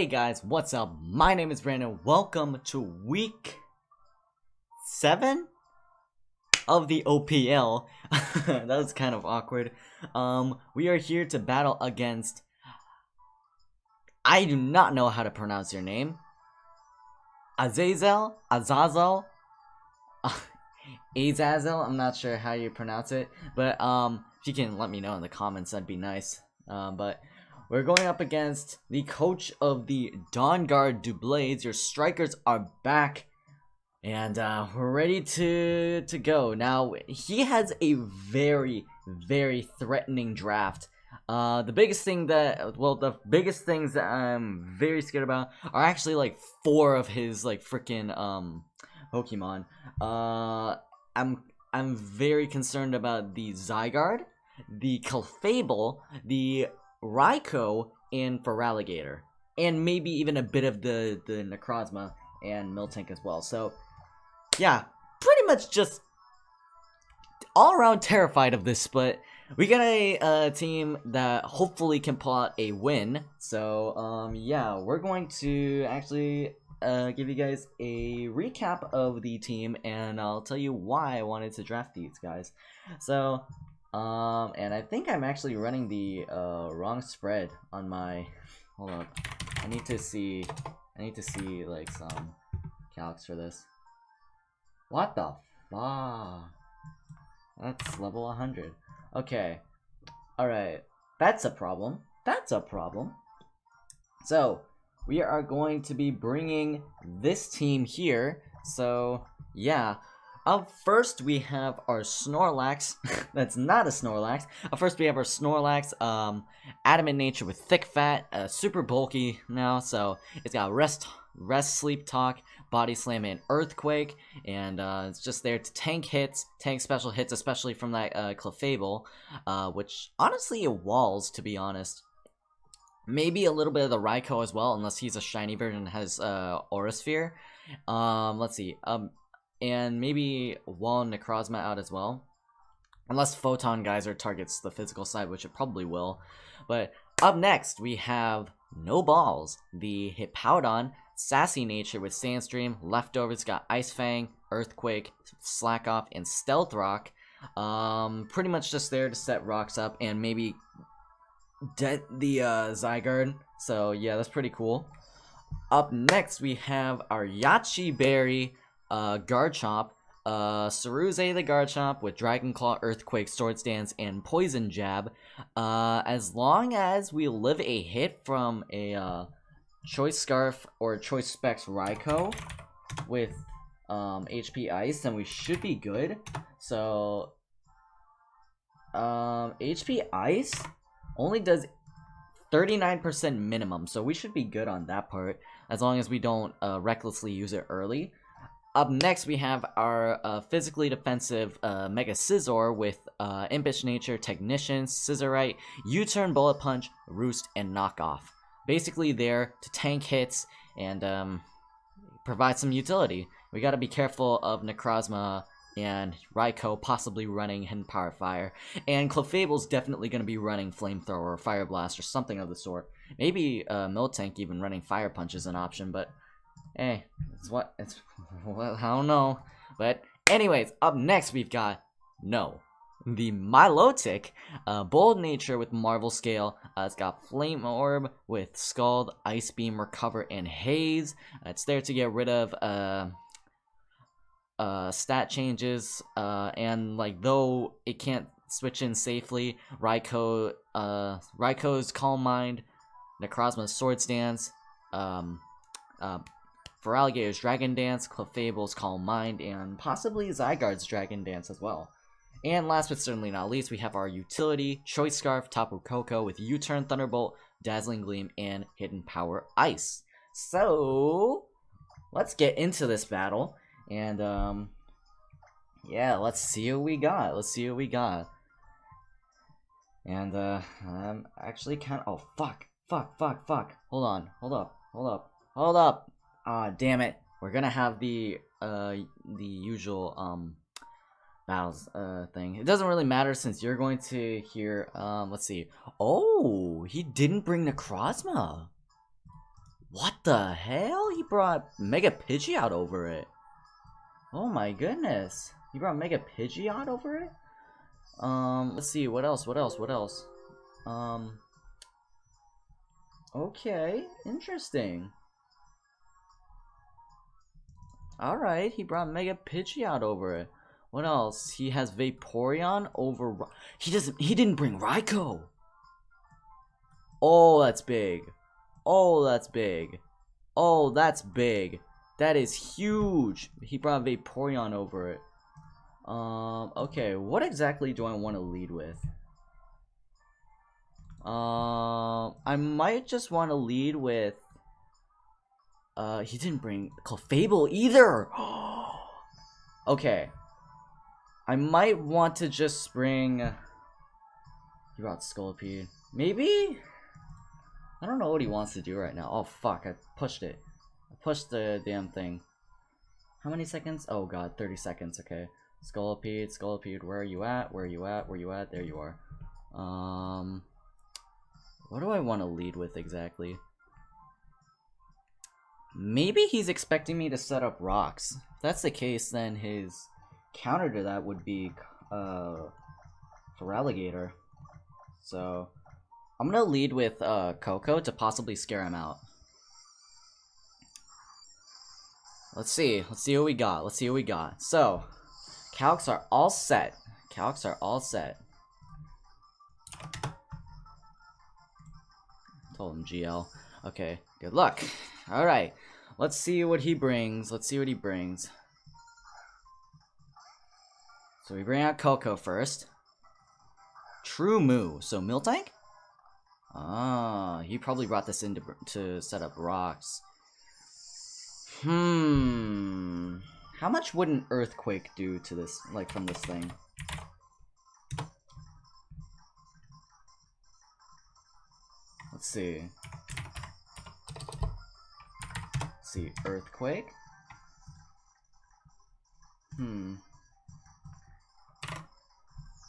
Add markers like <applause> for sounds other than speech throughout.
Hey guys, what's up? My name is Brandon. Welcome to week seven of the OPL. <laughs> that was kind of awkward. Um, we are here to battle against. I do not know how to pronounce your name. Azazel, Azazel, <laughs> Azazel. I'm not sure how you pronounce it, but um, if you can let me know in the comments, that'd be nice. Um, but we're going up against the coach of the Dawn Dawnguard Doublades. Your strikers are back. And uh, we're ready to to go. Now, he has a very, very threatening draft. Uh, the biggest thing that, well, the biggest things that I'm very scared about are actually like four of his like freaking um Pokemon. Uh, I'm I'm very concerned about the Zygarde, the Clefable, the Raikou, and Feraligatr, and maybe even a bit of the the Necrozma and Miltank as well. So, yeah, pretty much just all around terrified of this split. We got a team that hopefully can pull out a win. So, um, yeah, we're going to actually uh, give you guys a recap of the team, and I'll tell you why I wanted to draft these guys. So, um, and I think I'm actually running the uh, wrong spread on my. <laughs> Hold up, I need to see. I need to see like some calcs for this. What the fuck? That's level 100. Okay. Alright. That's a problem. That's a problem. So, we are going to be bringing this team here. So, yeah. Up first, we have our Snorlax. <laughs> That's not a Snorlax. Up first, we have our Snorlax. Um, adamant nature with thick fat, uh, super bulky now. So it's got rest, rest, sleep, talk, body slam, and earthquake. And uh, it's just there to tank hits, tank special hits, especially from that uh, Clefable, uh, which honestly it walls to be honest. Maybe a little bit of the Raikou as well, unless he's a shiny version and has uh, Aura Sphere. Um, let's see. Um, and maybe wall Necrozma out as well. Unless Photon Geyser targets the physical side, which it probably will. But up next, we have No Balls, the Hippowdon, Sassy Nature with Sandstream, Leftovers got Ice Fang, Earthquake, Slack Off, and Stealth Rock. Um, pretty much just there to set rocks up and maybe dent the uh, Zygarde. So yeah, that's pretty cool. Up next, we have our Yache Berry, uh, Garchomp, uh, Ceruze the Garchomp with Dragon Claw, Earthquake, Swords Dance, and Poison Jab. Uh, as long as we live a hit from a uh, Choice Scarf or Choice Specs Raikou with um, HP Ice, then we should be good. So, um, HP Ice only does 39% minimum, so we should be good on that part, as long as we don't uh, recklessly use it early. Up next, we have our uh, physically defensive uh, Mega Scizor with uh, Impish Nature, Technician, Scizorite, U-Turn, Bullet Punch, Roost, and Knockoff. Basically there to tank hits and um, provide some utility. We gotta be careful of Necrozma and Raikou possibly running Hidden Power Fire. And Clefable's definitely gonna be running Flamethrower or Fire Blast or something of the sort. Maybe uh, Miltank even running Fire Punch is an option, but Hey, it's what it's <laughs> well, I don't know. But anyways, up next we've got no. The Milotic, uh, Bold Nature with Marvel Scale. Uh, it's got Flame Orb with Scald, Ice Beam, Recover, and Haze. Uh, it's there to get rid of uh, uh, stat changes. Uh, and like though it can't switch in safely, Raikou, uh, Raikou's Calm Mind, Necrozma's Sword Dance, um, uh, Feraligatr's Dragon Dance, Clefable's Calm Mind, and possibly Zygarde's Dragon Dance as well. And last but certainly not least, we have our utility, Choice Scarf, Tapu Koko with U-Turn Thunderbolt, Dazzling Gleam, and Hidden Power Ice. So, let's get into this battle, and um, yeah, let's see what we got. Let's see what we got. And uh, I'm actually kind of, oh fuck, fuck, fuck, fuck. Hold on, hold up, hold up, hold up. Ah, damn it. We're gonna have the uh the usual um battles uh thing. It doesn't really matter since you're going to hear um let's see. Oh, he didn't bring Necrozma. What the hell? He brought Mega Pidgeot over it. Oh my goodness. He brought Mega Pidgeot over it? Um, let's see, what else, what else, what else? Um, okay, interesting. Alright, he brought Mega Pidgeot over it. What else? He has Vaporeon over... He doesn't... He didn't bring Raikou! Oh, that's big. Oh, that's big. Oh, that's big. That is huge. He brought Vaporeon over it. Um, okay, what exactly do I want to lead with? Um, I might just want to lead with... Uh, he didn't bring Clefable either! <gasps> okay. I might want to just bring... He brought Scolipede. Maybe? I don't know what he wants to do right now. Oh, fuck, I pushed it. I pushed the damn thing. How many seconds? Oh god, 30 seconds, okay. Scolipede, Scolipede, where are you at? Where are you at? Where are you at? There you are. Um, what do I want to lead with exactly? Maybe he's expecting me to set up rocks. If that's the case, then his counter to that would be uh, Feraligatr. So, I'm gonna lead with uh, Koko to possibly scare him out. Let's see. Let's see what we got. Let's see what we got. So, calcs are all set. Calcs are all set. Told him GL. Okay, good luck. Alright, let's see what he brings. Let's see what he brings. So we bring out Koko first. True Moo. So Miltank? Ah, he probably brought this in to, to set up rocks. Hmm. How much would an earthquake do to this, like, from this thing? Let's see. Let's see, earthquake? Hmm.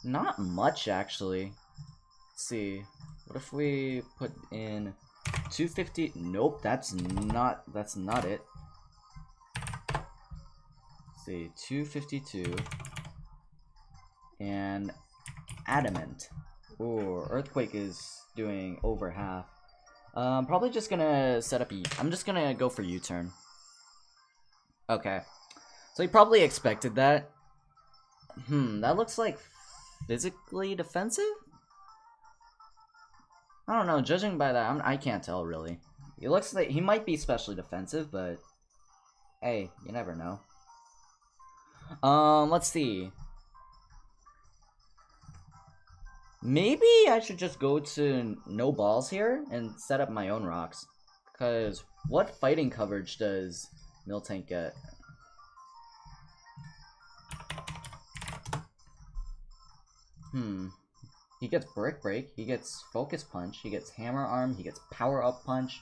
Not much, actually. Let's see. What if we put in 250? Nope, that's not, that's not it see, 252. And Adamant. Ooh, Earthquake is doing over half. Um, probably just gonna set up i I'm just gonna go for U-turn. Okay. So he probably expected that. Hmm, that looks like physically defensive? I don't know, judging by that, I'm, I can not tell really. He looks like he might be specially defensive, but hey, you never know. Um, let's see. Maybe I should just go to no balls here and set up my own rocks. Because what fighting coverage does Miltank get? Hmm. He gets Brick Break, he gets Focus Punch, he gets Hammer Arm, he gets Power Up Punch,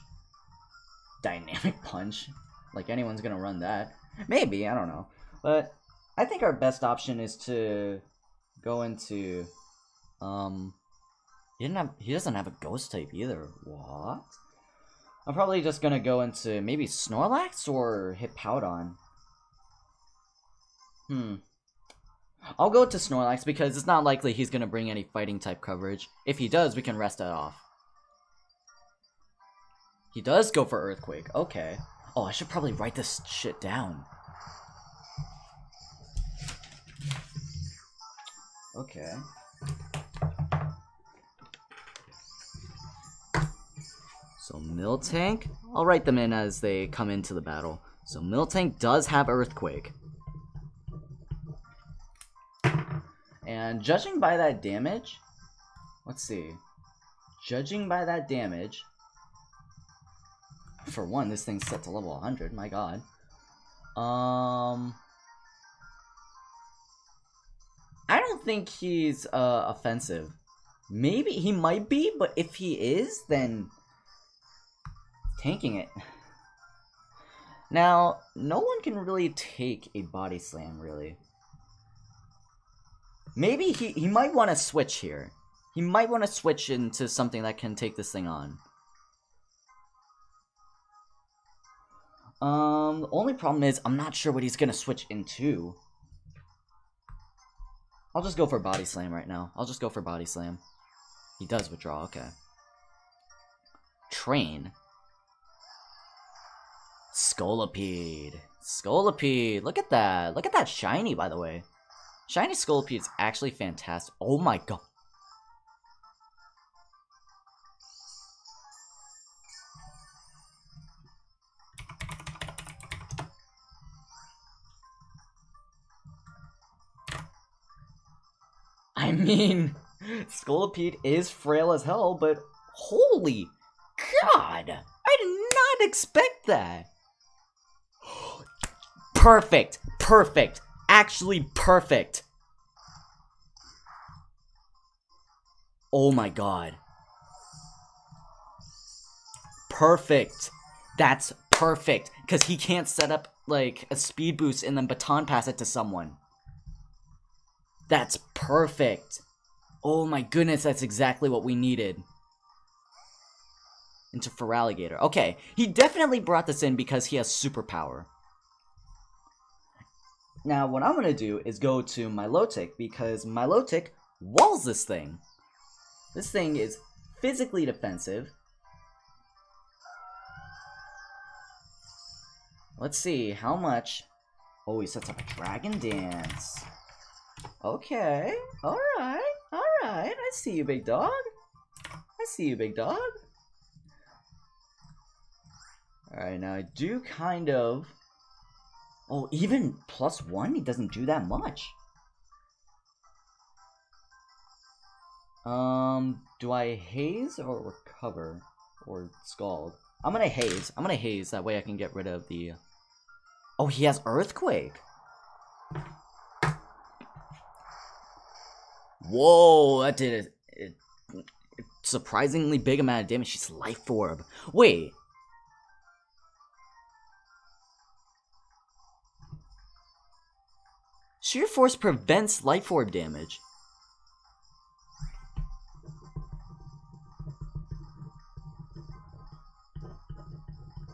Dynamic <laughs> Punch. Like anyone's gonna run that. Maybe, I don't know. But I think our best option is to go into um he didn't have he doesn't have a ghost type either. What? I'm probably just gonna go into maybe Snorlax or Hippowdon. Hmm. I'll go to Snorlax because it's not likely he's gonna bring any fighting type coverage. If he does, we can rest that off. He does go for Earthquake. Okay. Oh, I should probably write this shit down. Okay. So Miltank, I'll write them in as they come into the battle. So Miltank does have Earthquake. And judging by that damage, let's see. Judging by that damage, for one, this thing's set to level 100, my god. Um, I don't think he's uh, offensive. Maybe he might be, but if he is, then tanking it. <sighs> Now, no one can really take a body slam, really. Maybe he, he might want to switch here. He might want to switch into something that can take this thing on. Um, the only problem is I'm not sure what he's gonna switch into. I'll just go for body slam right now. I'll just go for body slam. He does withdraw, okay. Train. Scolipede. Scolipede. Look at that. Look at that shiny, by the way. Shiny Scolipede is actually fantastic. Oh my god. I mean, Scolipede is frail as hell, but holy god! I did not expect that! Perfect! Perfect! Actually perfect! Oh my god. Perfect! That's perfect! Because he can't set up, like, a speed boost and then baton pass it to someone. That's perfect. Oh my goodness, that's exactly what we needed. Into Feraligatr. Okay, he definitely brought this in because he has superpower. Now, what I'm going to do is go to Milotic because Milotic walls this thing. This thing is physically defensive. Let's see, how much... Oh, he sets up a Dragon Dance. Okay, alright, alright. I see you, big dog. I see you, big dog. Alright, now I do kind of... Oh, even plus one? He doesn't do that much. Um, do I haze or recover? Or scald? I'm gonna haze. I'm gonna haze, that way I can get rid of the... Oh, he has Earthquake! Whoa, that did a, a, a surprisingly big amount of damage. She's Life Orb. Wait. Sheer Force prevents Life Orb damage.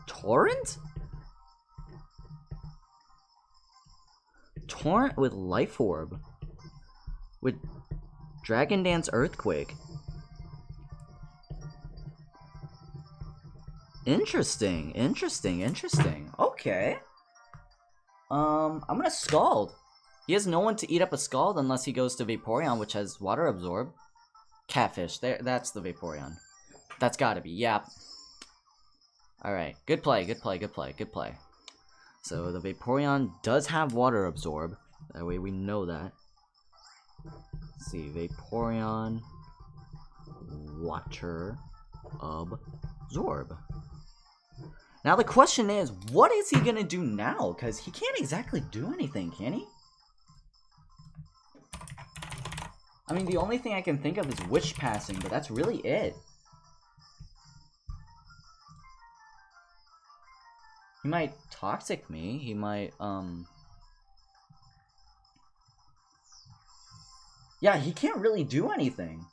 Torrent? Torrent with Life Orb. With Dragon Dance Earthquake. Interesting, interesting, interesting. Okay. Um, I'm gonna Scald. He has no one to eat up a Scald unless he goes to Vaporeon, which has Water Absorb. Catfish, there, that's the Vaporeon. That's gotta be, yeah. Alright, good play, good play, good play, good play. So the Vaporeon does have Water Absorb. That way we know that. Let's see, Vaporeon, Water, Absorb. Now the question is, what is he gonna do now? Because he can't exactly do anything, can he? I mean, the only thing I can think of is Wish Passing, but that's really it. He might Toxic me, he might, um... Yeah, he can't really do anything.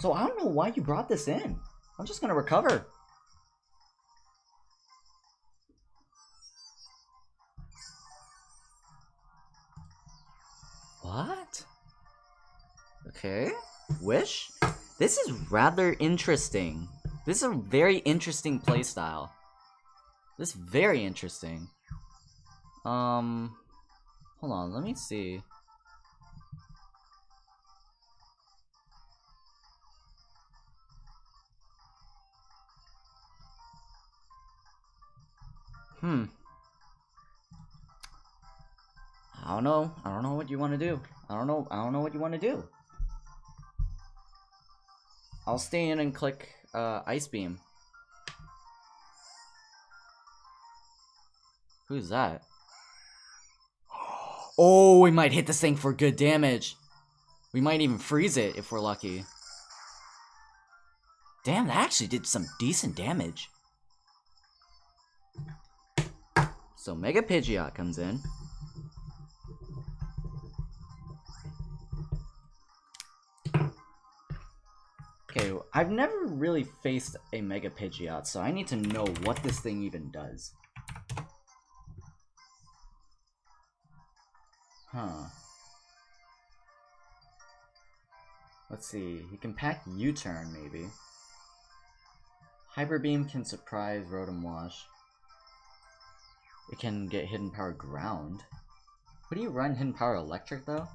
So I don't know why you brought this in. I'm just gonna recover. What? Okay. Wish? This is rather interesting. This is a very interesting playstyle. This is very interesting. Um... Hold on, let me see. Hmm. I don't know. I don't know what you want to do. I don't know. I don't know what you want to do. I'll stay in and click uh, Ice Beam. Who's that? Oh, we might hit this thing for good damage. We might even freeze it if we're lucky. Damn, that actually did some decent damage. So Mega Pidgeot comes in. I've never really faced a Mega Pidgeot, so I need to know what this thing even does. Huh. Let's see, he can pack U-turn, maybe. Hyper Beam can surprise Rotom Wash. It can get Hidden Power Ground. Would you run Hidden Power Electric, though?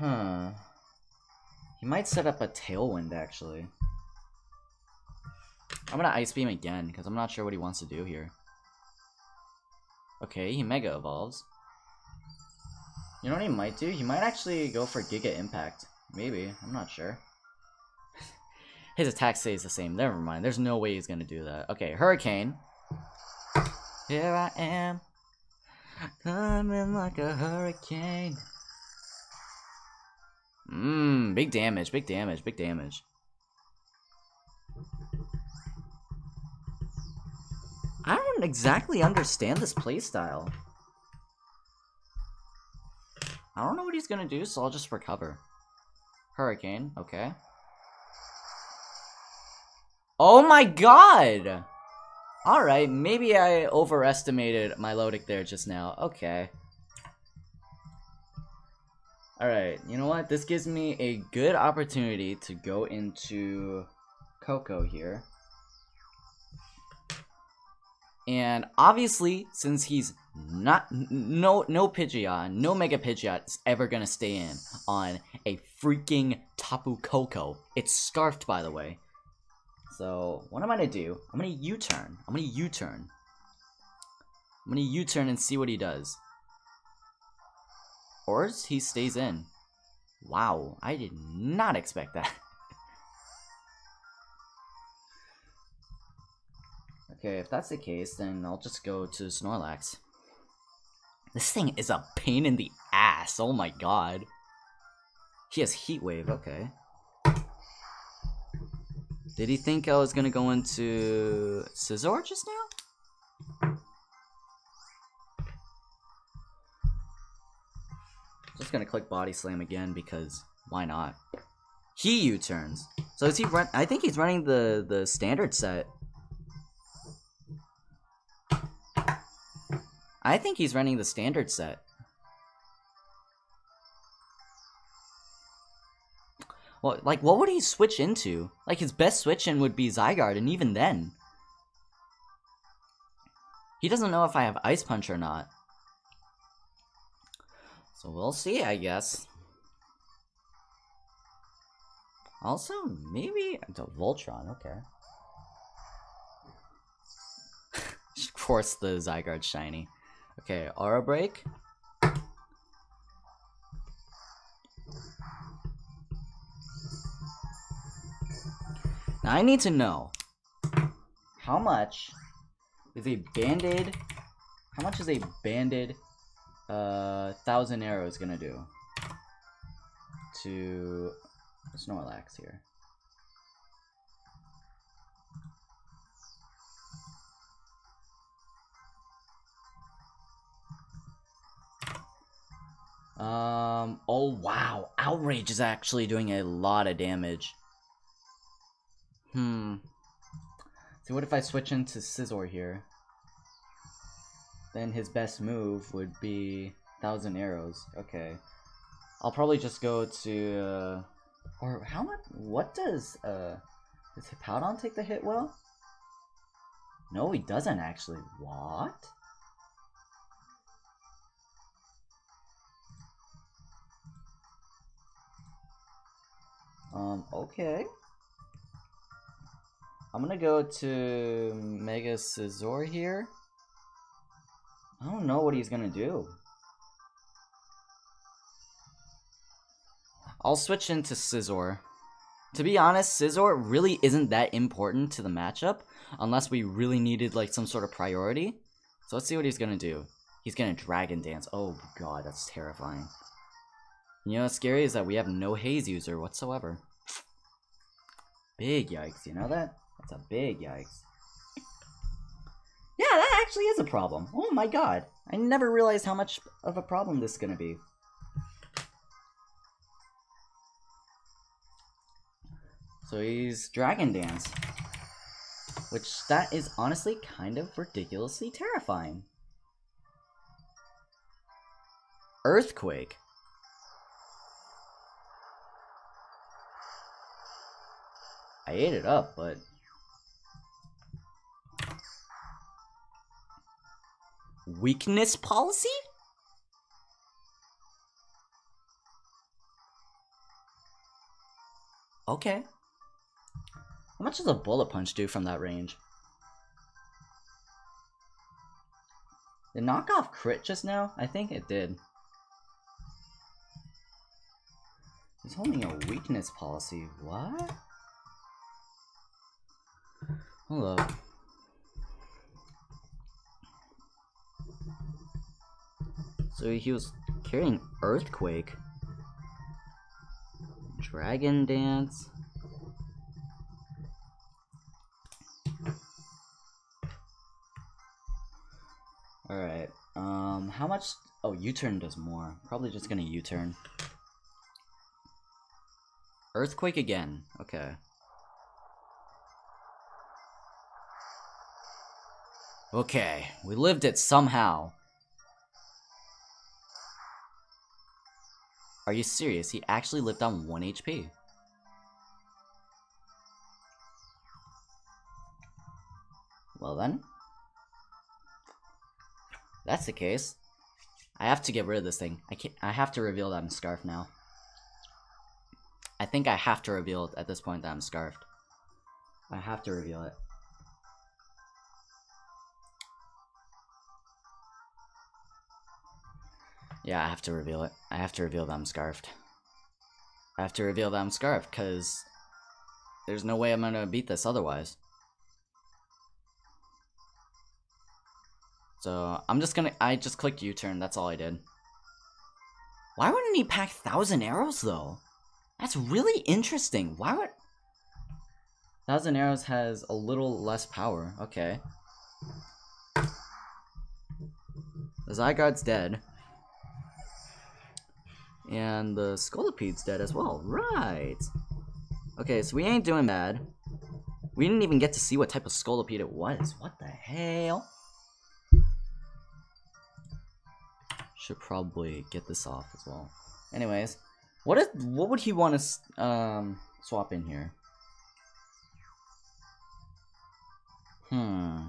Huh. He might set up a Tailwind, actually. I'm gonna Ice Beam again, because I'm not sure what he wants to do here. Okay, he Mega Evolves. You know what he might do? He might actually go for Giga Impact. Maybe. I'm not sure. <laughs> His attack stays the same. Never mind. There's no way he's gonna do that. Okay, Hurricane. Here I am. Coming like a hurricane. Mmm, big damage, big damage, big damage. I don't exactly understand this playstyle. I don't know what he's gonna do, so I'll just recover. Hurricane, okay. Oh my god! Alright, maybe I overestimated Milotic there just now. Okay. Alright, you know what? This gives me a good opportunity to go into Koko here. And obviously, since he's not no no Pidgeot, no Mega Pidgeot is ever gonna stay in on a freaking Tapu Koko. It's scarfed, by the way. So what am I gonna do? I'm gonna U-turn. I'm gonna U-turn. I'm gonna U-turn and see what he does. Or he stays in. Wow, I did not expect that. <laughs> okay, if that's the case, then I'll just go to Snorlax. This thing is a pain in the ass, oh my god. He has Heat Wave, okay. Did he think I was gonna go into Scizor just now? I'm just gonna click Body Slam again because why not? He U-turns. So is he run? I think he's running the the standard set. I think he's running the standard set. Well, like, what would he switch into? Like, his best switch in would be Zygarde, and even then. He doesn't know if I have Ice Punch or not. So we'll see, I guess. Also, maybe the Voltron, okay. <laughs> of course the Zygarde shiny. Okay, Aura Break. Now I need to know how much is a banded how much is a banded uh, thousand arrows gonna do to Snorlax here? Um, oh wow, Outrage is actually doing a lot of damage. Hmm. So what if I switch into Scizor here? Then his best move would be Thousand Arrows. Okay. I'll probably just go to... Uh, or how much... What does... Uh, does Hippowdon take the hit well? No, he doesn't actually. What? Um, okay. I'm gonna go to Mega Scizor here. I don't know what he's gonna do. I'll switch into Scizor. To be honest, Scizor really isn't that important to the matchup unless we really needed like some sort of priority. So let's see what he's gonna do. He's gonna Dragon Dance. Oh god, that's terrifying. You know what's scary is that we have no Haze user whatsoever. Big yikes, you know that? That's a big yikes. Actually is a problem. Oh my god. I never realized how much of a problem this is gonna be. So he's Dragon Dance. Which, that is honestly kind of ridiculously terrifying. Earthquake. I ate it up, but... Weakness policy? Okay. How much does a bullet punch do from that range? Did knockoff crit just now? I think it did. He's holding a weakness policy. What? Hold So he was carrying Earthquake. Dragon Dance. Alright, um, how much? Oh, U-turn does more. Probably just gonna U-turn. Earthquake again. Okay. Okay, we lived it somehow. Are you serious? He actually lived on 1 HP. Well then. That's the case. I have to get rid of this thing. I can't I have to reveal that I'm scarfed now. I think I have to reveal at this point that I'm scarfed. I have to reveal it. Yeah, I have to reveal it. I have to reveal that I'm scarfed. I have to reveal that I'm scarfed, because there's no way I'm gonna beat this otherwise. So, I'm just gonna- I just clicked U-turn, that's all I did. Why wouldn't he pack Thousand Arrows, though? That's really interesting. Why would... Thousand Arrows has a little less power. Okay. The Zygarde's dead. And the Scolipede's dead as well. Right. Okay, so we ain't doing bad. We didn't even get to see what type of Scolipede it was. What the hell? Should probably get this off as well. Anyways, what is what would he want to um swap in here? Hmm.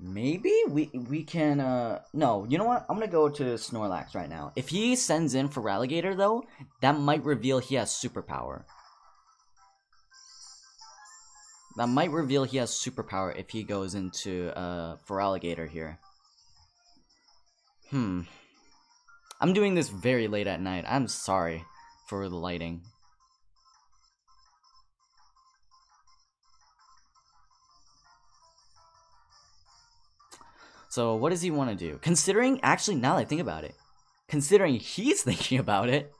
Maybe we we can uh no, you know what? I'm gonna go to Snorlax right now. If he sends in for Feraligatr though, that might reveal he has superpower. That might reveal he has superpower if he goes into uh Feraligatr here. Hmm. I'm doing this very late at night. I'm sorry for the lighting. So what does he want to do? Considering, actually, now that I think about it, considering he's <laughs> thinking about it,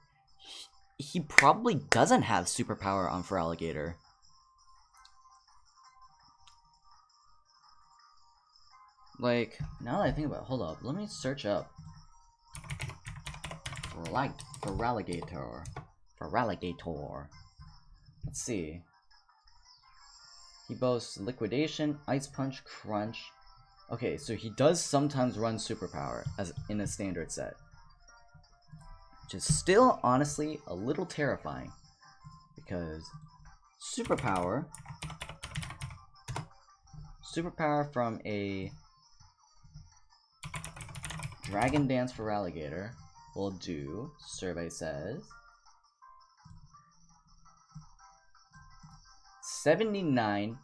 he probably doesn't have superpower on Feraligatr. Like, now that I think about it, hold up, let me search up. For like, Feraligatr. Let's see. He boasts Liquidation, Ice Punch, Crunch, Okay, so he does sometimes run superpower as in a standard set. Which is still, honestly, a little terrifying. Because superpower... Superpower from a Dragon Dance Feraligatr will do, survey says, 79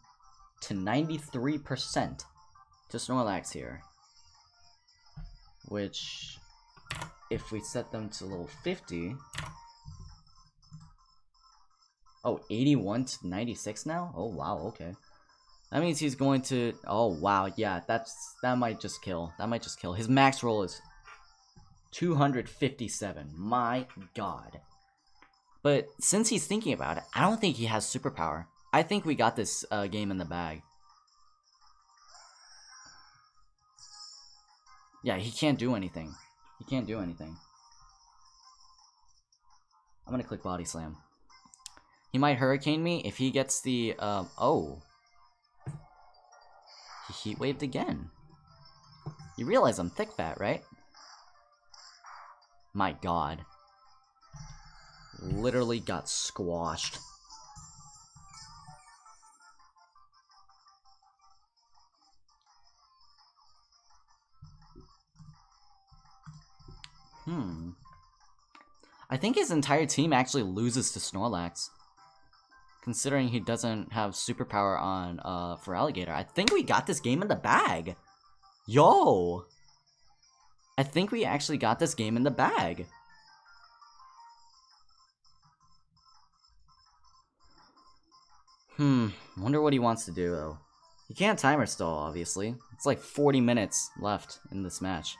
to 93% to Snorlax here. Which, if we set them to level 50... Oh, 81 to 96 now? Oh, wow, okay. That means he's going to... Oh, wow, yeah, that's that might just kill. That might just kill. His max roll is 257. My god. But since he's thinking about it, I don't think he has superpower. I think we got this uh, game in the bag. Yeah, he can't do anything. He can't do anything. I'm gonna click Body Slam. He might Hurricane me if he gets the, um, oh. He Heat Waved again. You realize I'm thick fat, right? My god. Literally got squashed. Hmm. I think his entire team actually loses to Snorlax. Considering he doesn't have superpower on uh, Alligator, I think we got this game in the bag. Yo! I think we actually got this game in the bag. Hmm, wonder what he wants to do though. He can't timer stall, obviously. It's like 40 minutes left in this match.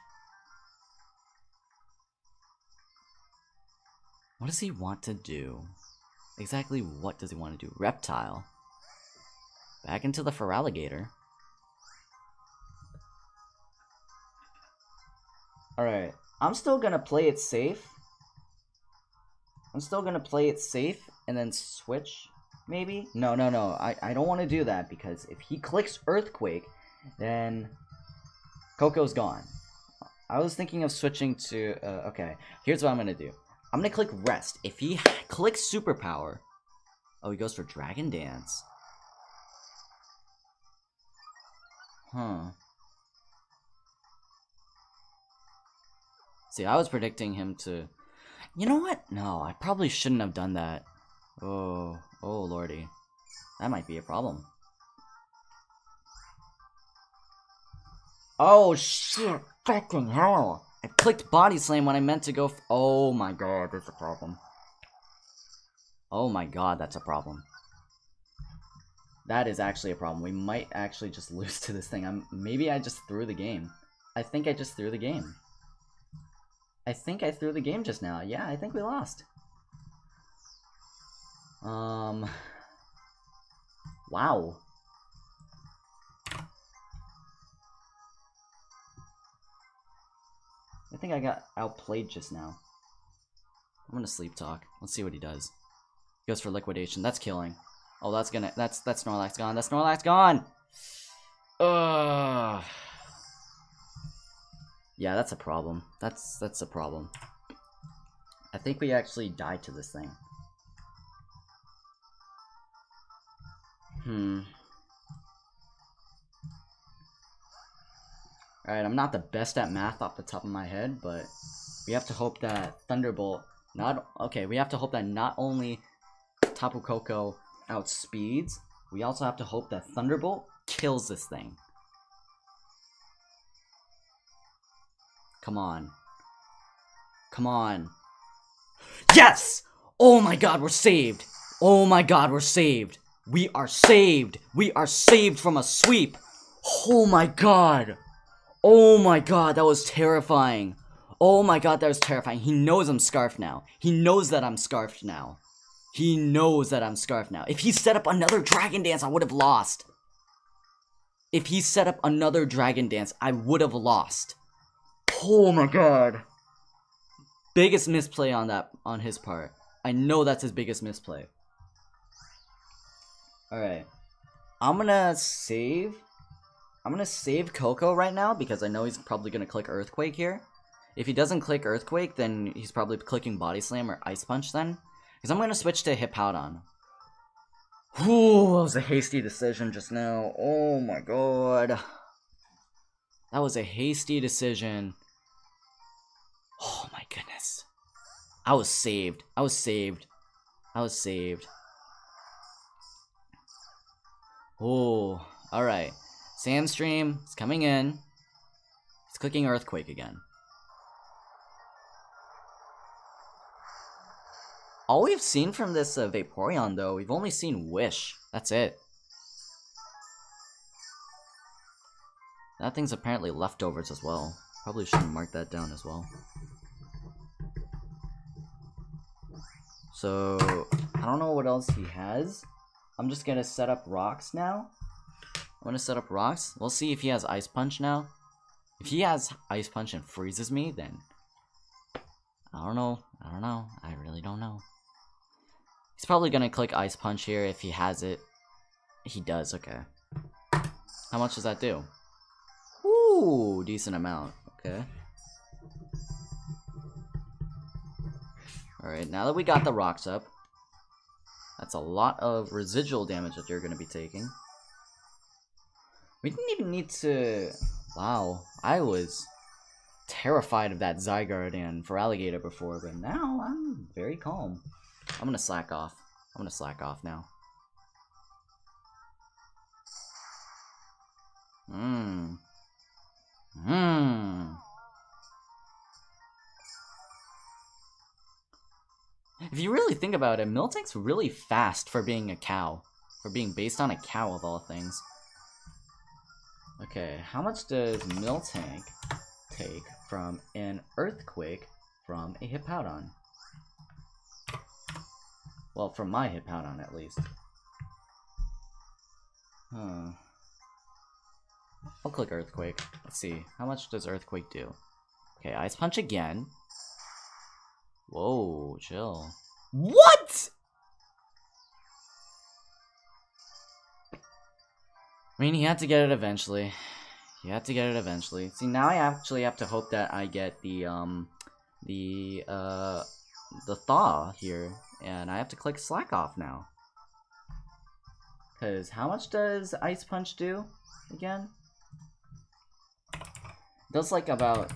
What does he want to do? Exactly what does he want to do? Reptile. Back into the Feraligatr. Alright, I'm still gonna play it safe. I'm still gonna play it safe and then switch, maybe? No, no, no, I, I don't want to do that because if he clicks Earthquake, then Koko's gone. I was thinking of switching to, uh, okay, here's what I'm gonna do. I'm gonna click Rest. If he <laughs> clicks Superpower, oh, he goes for Dragon Dance. Huh. See, I was predicting him to... You know what? No, I probably shouldn't have done that. Oh, oh lordy. That might be a problem. Oh, shit! Fucking hell! I clicked Body Slam when I meant to go Oh my god, that's a problem. Oh my god, that's a problem. That is actually a problem. We might actually just <laughs> lose to this thing. I'm Maybe I just threw the game. I think I just threw the game. I think I threw the game just now. Yeah, I think we lost. Um. <sighs> Wow. Think I got outplayed just now. I'm gonna sleep talk. Let's see what he does. He goes for liquidation. That's killing. Oh, that's gonna. That's that's Snorlax gone. That's Snorlax gone. Ugh. Yeah, that's a problem. That's that's a problem. I think we actually died to this thing. Hmm. Alright, I'm not the best at math off the top of my head, but we have to hope that Thunderbolt not okay, we have to hope that not only Tapu Koko outspeeds, we also have to hope that Thunderbolt kills this thing. Come on. Come on. Yes! Oh my god, we're saved! Oh my god, we're saved! We are saved! We are saved from a sweep! Oh my god! Oh my god, that was terrifying! Oh my god, that was terrifying. He knows I'm scarfed now. He knows that I'm scarfed now. He knows that I'm scarfed now. If he set up another Dragon Dance, I would have lost. If he set up another Dragon Dance, I would have lost. Oh my god. Biggest misplay on that on his part. I know that's his biggest misplay. Alright. I'm gonna save. I'm gonna save Koko right now because I know he's probably gonna click Earthquake here. If he doesn't click Earthquake, then he's probably clicking Body Slam or Ice Punch then. Because I'm gonna switch to Hippowdon. Ooh, that was a hasty decision just now. Oh my god. That was a hasty decision. Oh my goodness. I was saved. I was saved. I was saved. Oh, alright. Sandstream is coming in. It's clicking Earthquake again. All we've seen from this uh, Vaporeon, though, we've only seen Wish. That's it. That thing's apparently leftovers as well. Probably should mark that down as well. So, I don't know what else he has. I'm just gonna set up rocks now. I'm gonna set up rocks. We'll see if he has Ice Punch now. If he has Ice Punch and freezes me, then I don't know. I don't know. I really don't know. He's probably gonna click Ice Punch here if he has it. He does, okay. How much does that do? Ooh, decent amount. Okay. Alright, now that we got the rocks up, that's a lot of residual damage that you're to be taking. We didn't even need to... Wow, I was terrified of that Zygarde and Feraligatr before, but now I'm very calm. I'm gonna slack off. I'm gonna slack off now. Mmm. Mmm. If you really think about it, Miltank's really fast for being a cow. For being based on a cow of all things. Okay, how much does Miltank take from an Earthquake from a Hippowdon? Well, from my Hippowdon at least. Huh. I'll click Earthquake. Let's see. How much does Earthquake do? Okay, Ice Punch again. Whoa, chill. What? I mean, he had to get it eventually. He had to get it eventually. See, now I actually have to hope that I get the, um, the, uh, the thaw here. And I have to click slack off now. Because how much does Ice Punch do again? Does like about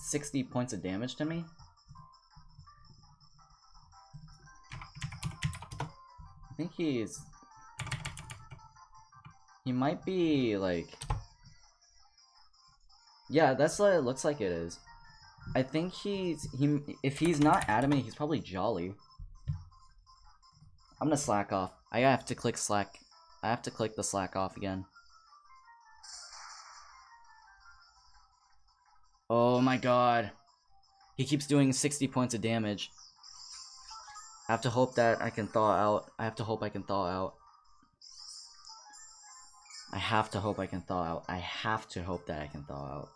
60 points of damage to me. I think he's... He might be, like... Yeah, that's what it looks like it is. I think he's... he. If he's not adamant, he's probably jolly. I'm gonna slack off. I have to click slack. I have to click the slack off again. Oh my god. He keeps doing 60 points of damage. I have to hope that I can thaw out. I have to hope I can thaw out. I have to hope I can thaw out. I have to hope that I can thaw out.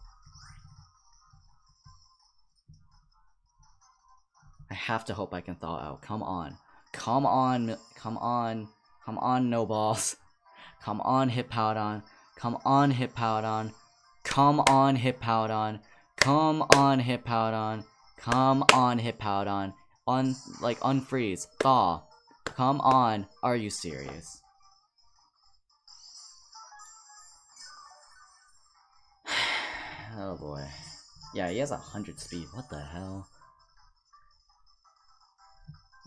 I have to hope I can thaw out. Come on. Come on. Come on. Come on, no balls. <laughs> Come on, Hippowdon. Come on, Hippowdon. Come on, Hippowdon. Come on, Hippowdon. Come on, Hippowdon. Un like unfreeze. Thaw. Come on. Are you serious? Oh boy. Yeah, he has a hundred speed. What the hell?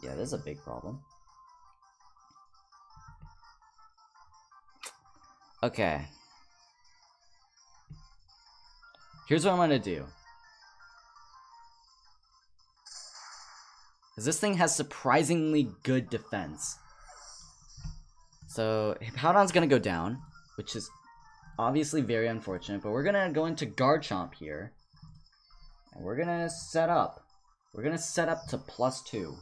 Yeah, this is a big problem. Okay. Here's what I'm gonna do. This thing has surprisingly good defense. So, Hippowdon's gonna go down, which is obviously very unfortunate, but we're gonna go into Garchomp here. And we're gonna set up. We're gonna set up to plus two.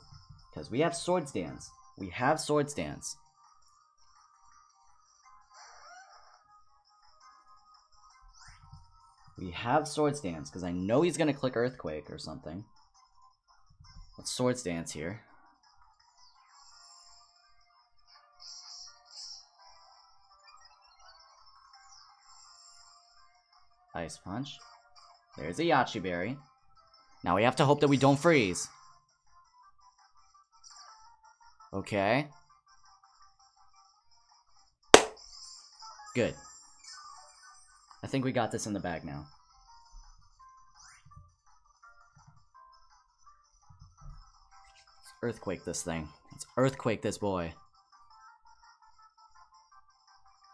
Because we have Swords Dance. We have Swords Dance. We have Swords Dance, because I know he's going to click Earthquake or something. Let's Swords Dance here. Ice Punch. There's a Yache Berry. Now we have to hope that we don't freeze. Okay. Good. I think we got this in the bag now. earthquake this thing. Let's earthquake this boy.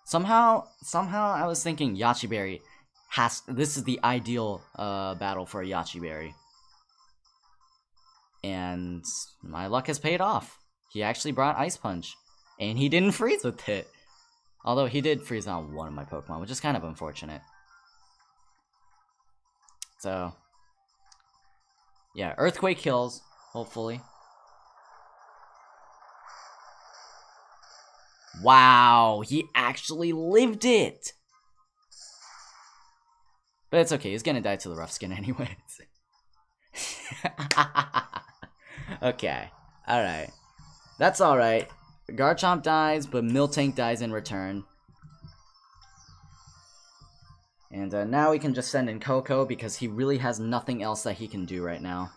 Somehow, somehow I was thinking Yache Berry has, this is the ideal uh, battle for a Yache Berry. And my luck has paid off. He actually brought Ice Punch. And he didn't <laughs> freeze with it. Although he did freeze on one of my Pokemon, which is kind of unfortunate. So, yeah, Earthquake kills, hopefully. Wow, he actually lived it! But it's okay, he's gonna die to the rough skin <laughs> anyways. <laughs> okay. Alright. That's alright. Garchomp dies, but Miltank dies in return. And uh, now we can just send in Koko because he really has nothing else that he can do right now.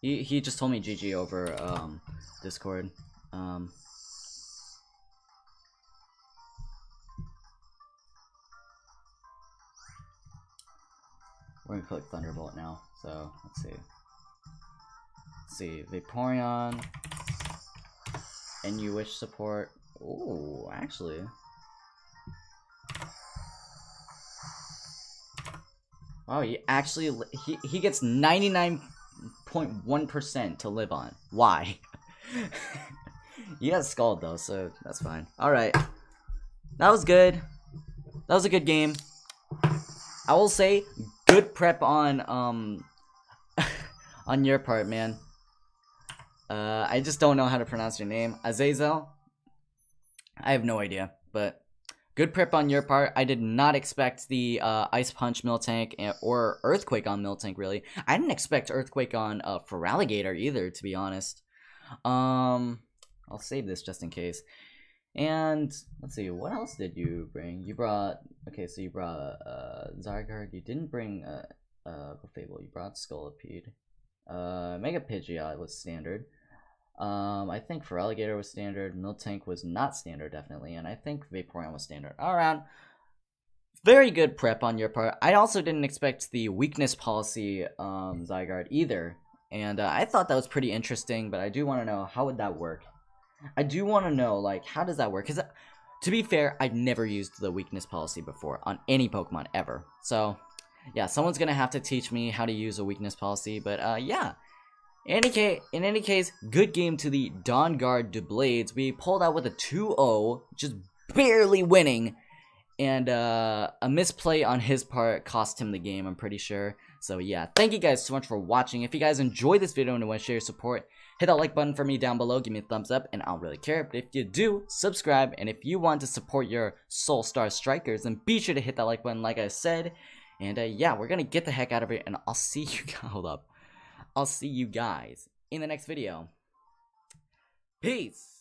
He, he just told me GG over um, Discord. Um, we're gonna click Thunderbolt now, so let's see. Let's see, Vaporeon, and you wish support. Ooh, actually. Oh, he actually he he gets 99.1% to live on. Why? <laughs> he has Scald though, so that's fine. All right. That was good. That was a good game. I will say good prep on um <laughs> on your part, man. Uh, I just don't know how to pronounce your name. Azazel. I have no idea, but good prep on your part. I did not expect the uh, Ice Punch Miltank or Earthquake on Miltank. really. I didn't expect Earthquake on uh, Feraligatr either, to be honest. Um, I'll save this just in case. And let's see, what else did you bring? You brought okay, so you brought uh Zygarde. You didn't bring uh uh Fable. You brought Scolipede. Uh, Mega Pidgeot was standard. Um, I think Feraligatr was standard, Miltank was not standard, definitely, and I think Vaporeon was standard. All around, very good prep on your part. I also didn't expect the weakness policy um, Zygarde either, and uh, I thought that was pretty interesting, but I do want to know, how would that work? I do want to know, like, how does that work? Because, uh, to be fair, I've never used the weakness policy before on any Pokemon ever. So, yeah, someone's going to have to teach me how to use a weakness policy, but, uh, yeah. In any, case, in any case, good game to the Dawn Guard Dawnguard Doublades. We pulled out with a 2-0, just barely winning. And uh, a misplay on his part cost him the game, I'm pretty sure. So yeah, thank you guys so much for watching. If you guys enjoyed this video and want to share your support, hit that like button for me down below. Give me a thumbs up and I don't really care. But if you do, subscribe. And if you want to support your Seoul Star Strikers, then be sure to hit that like button like I said. And uh, yeah, we're to get the heck out of it. And I'll see you. <laughs> Hold up. I'll see you guys in the next video. Peace!